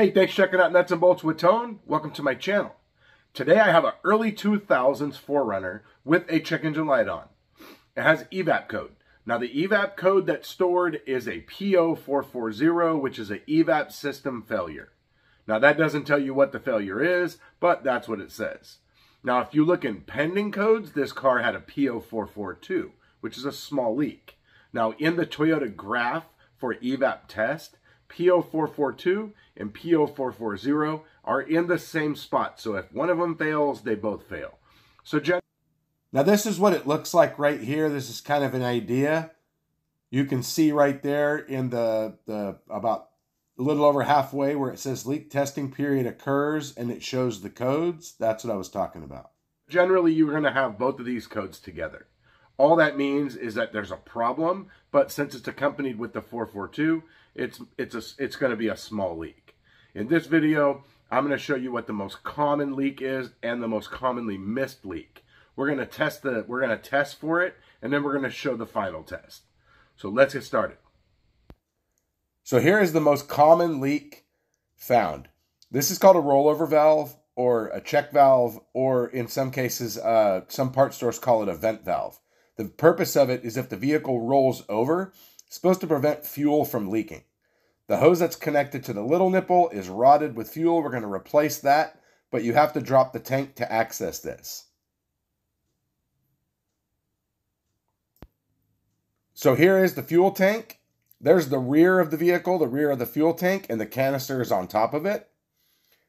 Hey, thanks for checking out Nuts and Bolts with Tone. Welcome to my channel. Today I have an early 2000s 4Runner with a check engine light on. It has EVAP code. Now the EVAP code that's stored is a P0440, which is an EVAP system failure. Now that doesn't tell you what the failure is, but that's what it says. Now if you look in pending codes, this car had a P0442, which is a small leak. Now in the Toyota graph for EVAP test, P0442 and P0440 are in the same spot. So if one of them fails, they both fail. So now this is what it looks like right here. This is kind of an idea. You can see right there in the, the about a little over halfway where it says leak testing period occurs and it shows the codes. That's what I was talking about. Generally, you're going to have both of these codes together. All that means is that there's a problem, but since it's accompanied with the 442, it's it's a, it's going to be a small leak. In this video, I'm going to show you what the most common leak is and the most commonly missed leak. We're going to test the we're going to test for it and then we're going to show the final test. So let's get started. So here is the most common leak found. This is called a rollover valve or a check valve or in some cases uh, some part stores call it a vent valve. The purpose of it is if the vehicle rolls over, it's supposed to prevent fuel from leaking. The hose that's connected to the little nipple is rotted with fuel. We're going to replace that, but you have to drop the tank to access this. So here is the fuel tank. There's the rear of the vehicle, the rear of the fuel tank, and the canister is on top of it.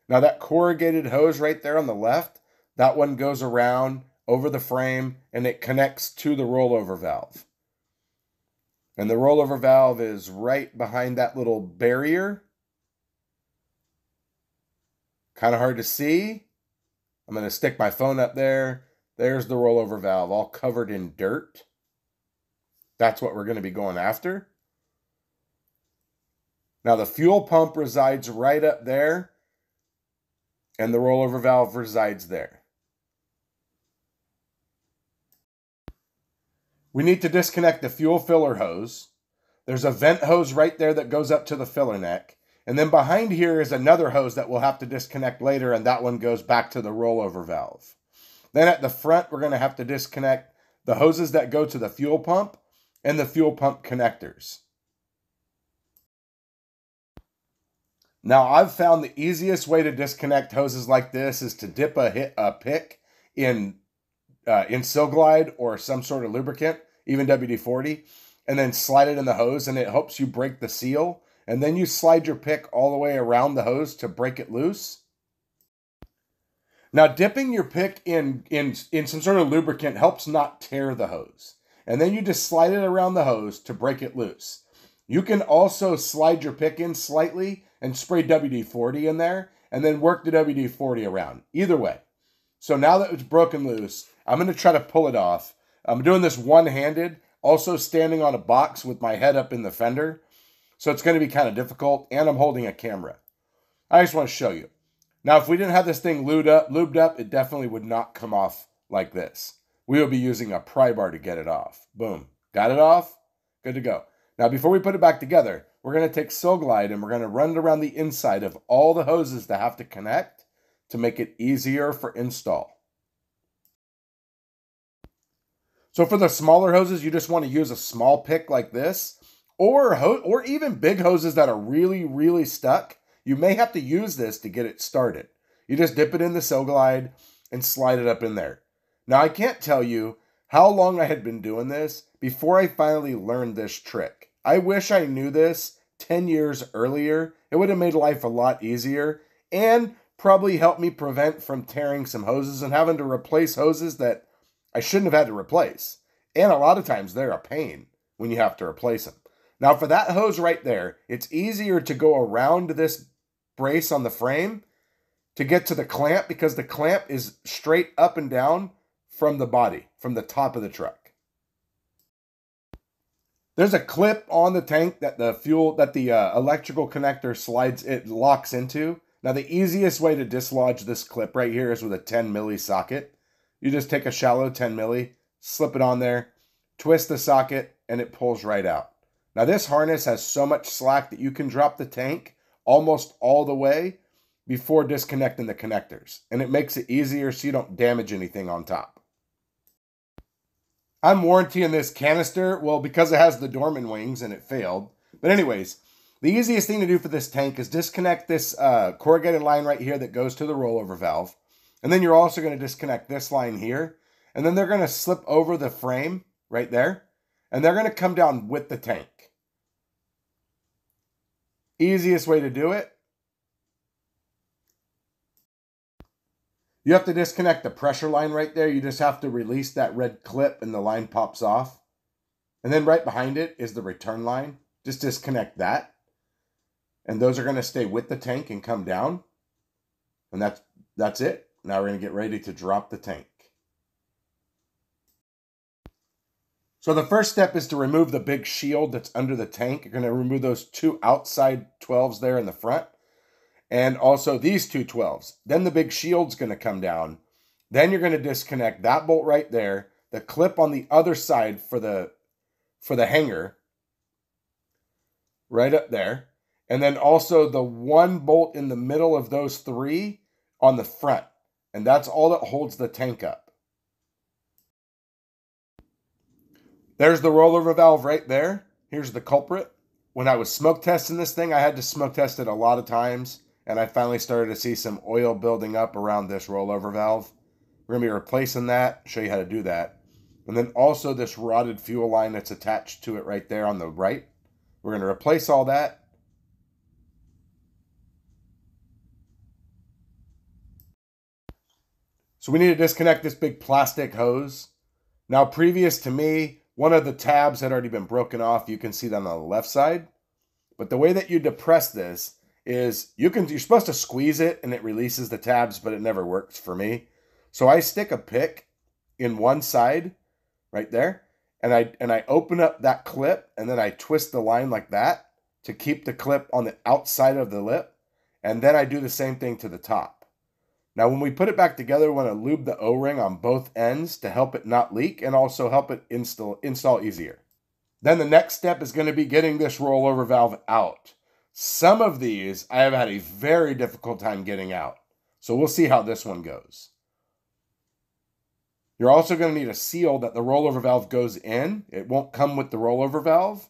Now that corrugated hose right there on the left, that one goes around over the frame and it connects to the rollover valve. And the rollover valve is right behind that little barrier. Kind of hard to see. I'm going to stick my phone up there. There's the rollover valve all covered in dirt. That's what we're going to be going after. Now the fuel pump resides right up there and the rollover valve resides there. We need to disconnect the fuel filler hose. There's a vent hose right there that goes up to the filler neck. And then behind here is another hose that we'll have to disconnect later, and that one goes back to the rollover valve. Then at the front, we're going to have to disconnect the hoses that go to the fuel pump and the fuel pump connectors. Now, I've found the easiest way to disconnect hoses like this is to dip a, hit, a pick in uh, in Sil-Glyde or some sort of lubricant, even WD 40, and then slide it in the hose, and it helps you break the seal. And then you slide your pick all the way around the hose to break it loose. Now, dipping your pick in, in, in some sort of lubricant helps not tear the hose. And then you just slide it around the hose to break it loose. You can also slide your pick in slightly and spray WD 40 in there and then work the WD 40 around. Either way. So now that it's broken loose, I'm going to try to pull it off. I'm doing this one handed, also standing on a box with my head up in the fender. So it's going to be kind of difficult, and I'm holding a camera. I just want to show you. Now, if we didn't have this thing lubed up, lubed up, it definitely would not come off like this. We will be using a pry bar to get it off. Boom. Got it off? Good to go. Now, before we put it back together, we're going to take Sil-Glyde and we're going to run it around the inside of all the hoses that have to connect to make it easier for install. So for the smaller hoses, you just want to use a small pick like this, or ho- or even big hoses that are really really stuck. You may have to use this to get it started. You just dip it in the Sil-Glyde and slide it up in there. Now I can't tell you how long I had been doing this before I finally learned this trick. I wish I knew this 10 years earlier. It would have made life a lot easier and probably helped me prevent from tearing some hoses and having to replace hoses that I shouldn't have had to replace. And a lot of times they're a pain when you have to replace them. Now, for that hose right there, it's easier to go around this brace on the frame to get to the clamp because the clamp is straight up and down from the body, from the top of the truck. There's a clip on the tank that the fuel, that the uh, electrical connector slides, it locks into. Now, the easiest way to dislodge this clip right here is with a 10 milli socket. You just take a shallow 10 milli, slip it on there, twist the socket, and it pulls right out. Now this harness has so much slack that you can drop the tank almost all the way before disconnecting the connectors. And it makes it easier so you don't damage anything on top. I'm warranting this canister, well, because it has the Dorman wings and it failed. But anyways, the easiest thing to do for this tank is disconnect this uh, corrugated line right here that goes to the rollover valve. And then you're also going to disconnect this line here. And then they're going to slip over the frame right there. And they're going to come down with the tank. Easiest way to do it. You have to disconnect the pressure line right there. You just have to release that red clip and the line pops off. And then right behind it is the return line. Just disconnect that. And those are going to stay with the tank and come down. And that's that's it. Now we're going to get ready to drop the tank. So the first step is to remove the big shield that's under the tank. You're going to remove those two outside 12s there in the front. And also these two 12s. Then the big shield's going to come down. Then you're going to disconnect that bolt right there, the clip on the other side for the for the hanger right up there. And then also the one bolt in the middle of those three on the front. And that's all that holds the tank up. There's the rollover valve right there. Here's the culprit. When I was smoke testing this thing, I had to smoke test it a lot of times. And I finally started to see some oil building up around this rollover valve. We're going to be replacing that, show you how to do that. And then also this rotted fuel line that's attached to it right there on the right. We're going to replace all that. So we need to disconnect this big plastic hose. Now, previous to me, one of the tabs had already been broken off. You can see that on the left side. But the way that you depress this is you can you're supposed to squeeze it and it releases the tabs, but it never works for me. So I stick a pick in one side right there and I and I open up that clip and then I twist the line like that to keep the clip on the outside of the lip and then I do the same thing to the top. Now when we put it back together, we want to lube the O-ring on both ends to help it not leak and also help it install install easier. Then the next step is going to be getting this rollover valve out. Some of these I have had a very difficult time getting out. So we'll see how this one goes. You're also going to need a seal that the rollover valve goes in. It won't come with the rollover valve.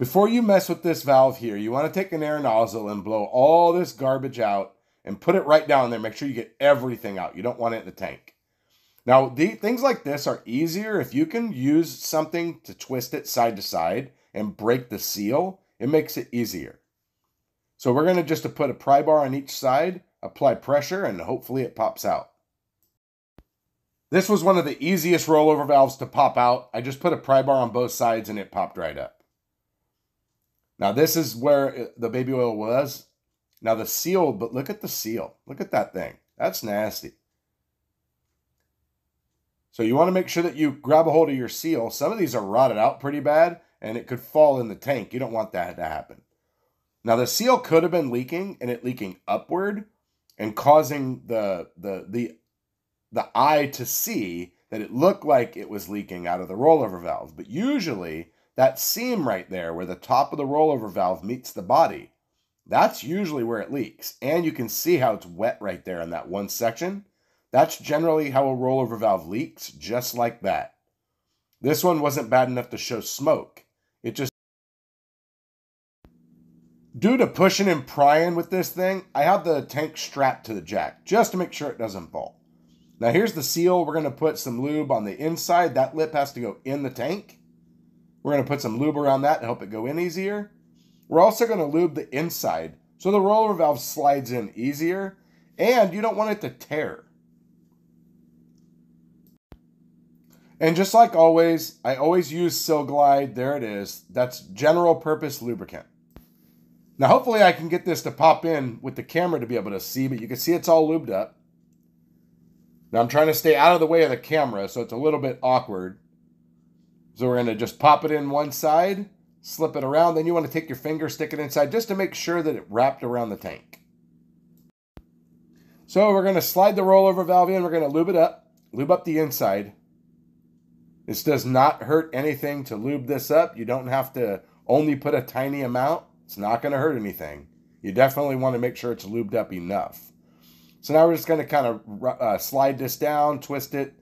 Before you mess with this valve here, you want to take an air nozzle and blow all this garbage out and put it right down there. Make sure you get everything out. You don't want it in the tank. Now, the, things like this are easier if you can use something to twist it side to side and break the seal it makes it easier. So we're going to just to put a pry bar on each side, apply pressure, and hopefully it pops out. This was one of the easiest rollover valves to pop out. I just put a pry bar on both sides and it popped right up. Now this is where the baby oil was. Now the seal, but look at the seal. Look at that thing. That's nasty. So you want to make sure that you grab a hold of your seal. Some of these are rotted out pretty bad and it could fall in the tank. You don't want that to happen. Now the seal could have been leaking and it leaking upward and causing the the the the eye to see that it looked like it was leaking out of the rollover valve. But usually that seam right there where the top of the rollover valve meets the body, that's usually where it leaks. And you can see how it's wet right there in that one section. That's generally how a rollover valve leaks, just like that. This one wasn't bad enough to show smoke. It just due to pushing and prying with this thing, I have the tank strapped to the jack just to make sure it doesn't fall. Now here's the seal. We're going to put some lube on the inside. That lip has to go in the tank. We're going to put some lube around that to help it go in easier. We're also going to lube the inside so the roller valve slides in easier and you don't want it to tear. And just like always, I always use Sil-Glyde. There it is. That's general purpose lubricant. Now, hopefully I can get this to pop in with the camera to be able to see, but you can see it's all lubed up. Now I'm trying to stay out of the way of the camera, so it's a little bit awkward. So we're going to just pop it in one side, slip it around. Then you want to take your finger, stick it inside just to make sure that it wrapped around the tank. So we're going to slide the rollover valve in. We're going to lube it up. lube up the inside. This does not hurt anything to lube this up. You don't have to only put a tiny amount. It's not going to hurt anything. You definitely want to make sure it's lubed up enough. So now we're just going to kind of uh, slide this down, twist it,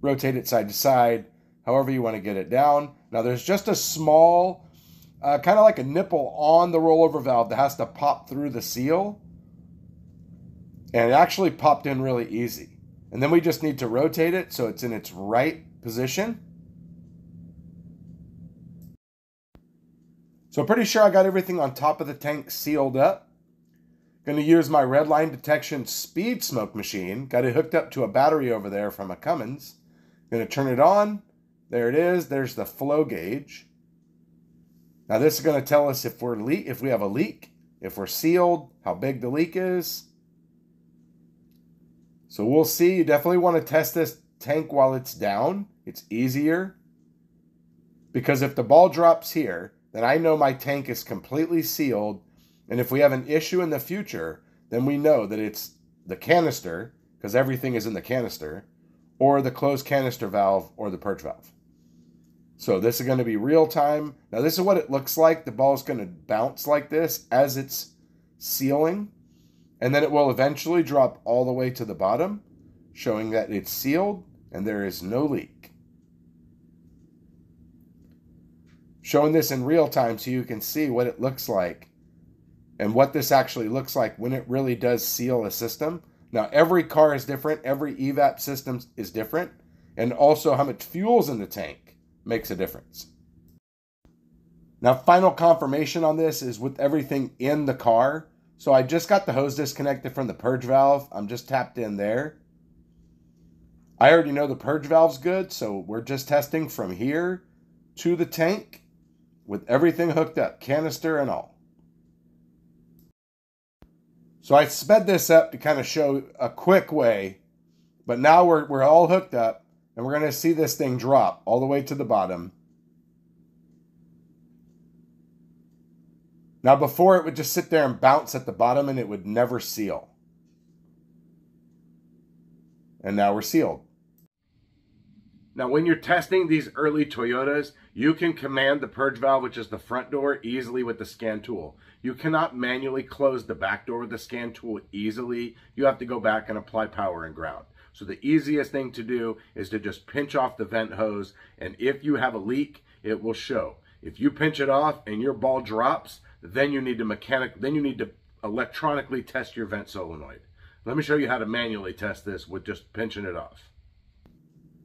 rotate it side to side, however you want to get it down. Now there's just a small, uh, kind of like a nipple on the rollover valve that has to pop through the seal. And it actually popped in really easy. And then we just need to rotate it so it's in its right position. So pretty sure I got everything on top of the tank sealed up. Going to use my Redline Detection speed smoke machine. Got it hooked up to a battery over there from a Cummins. Going to turn it on. There it is. There's the flow gauge. Now this is going to tell us if we're leak, if we have a leak, if we're sealed, how big the leak is. So we'll see. You definitely want to test this tank while it's down. It's easier. Because if the ball drops here, then I know my tank is completely sealed. And if we have an issue in the future, then we know that it's the canister, because everything is in the canister, or the closed canister valve or the purge valve. So this is going to be real time. Now this is what it looks like. The ball is going to bounce like this as it's sealing. And then it will eventually drop all the way to the bottom, showing that it's sealed and there is no leak. Showing this in real time so you can see what it looks like and what this actually looks like when it really does seal a system. Now, every car is different, every EVAP system is different, and also how much fuel's in the tank makes a difference. Now, final confirmation on this is with everything in the car. So I just got the hose disconnected from the purge valve. I'm just tapped in there. I already know the purge valve's good, so we're just testing from here to the tank with everything hooked up, canister and all. So I sped this up to kind of show a quick way, but now we're, we're all hooked up and we're going to see this thing drop all the way to the bottom. Now, before it would just sit there and bounce at the bottom and it would never seal. And now we're sealed. Now, when you're testing these early Toyotas, you can command the purge valve, which is the front door, easily with the scan tool. You cannot manually close the back door with the scan tool easily. You have to go back and apply power and ground. So the easiest thing to do is to just pinch off the vent hose, and if you have a leak, it will show. If you pinch it off and your ball drops, then you need to mechanic, then you need to electronically test your vent solenoid. Let me show you how to manually test this with just pinching it off.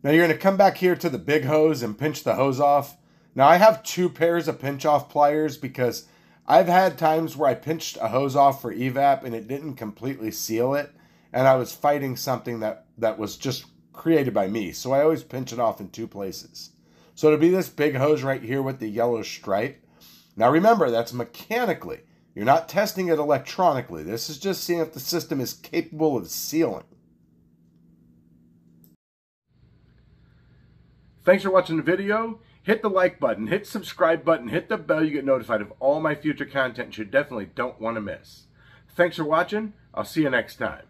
Now you're going to come back here to the big hose and pinch the hose off. Now I have two pairs of pinch off pliers because I've had times where I pinched a hose off for evap and it didn't completely seal it and I was fighting something that that was just created by me. So I always pinch it off in two places. So to be this big hose right here with the yellow stripe, now remember, that's mechanically. You're not testing it electronically. This is just seeing if the system is capable of sealing. Thanks for watching the video. Hit the like button, hit subscribe button, hit the bell. You get notified of all my future content you definitely don't want to miss. Thanks for watching. I'll see you next time.